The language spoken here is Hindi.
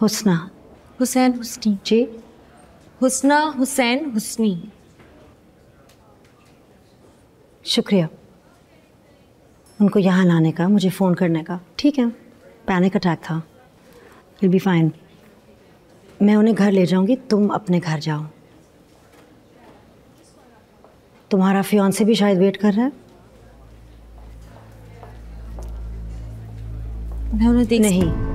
हुसना। हुसैन हुसनी। जी। हुसना हुसैन हुसनी। शुक्रिया। उनको यहाँ लाने का मुझे फ़ोन करने का। ठीक है पैनिक अटैक था। विल बी फाइन मैं उन्हें घर ले जाऊँगी तुम अपने घर जाओ। तुम्हारा फ्योन से भी शायद वेट कर रहा है? मैं उन्हें देख नहीं।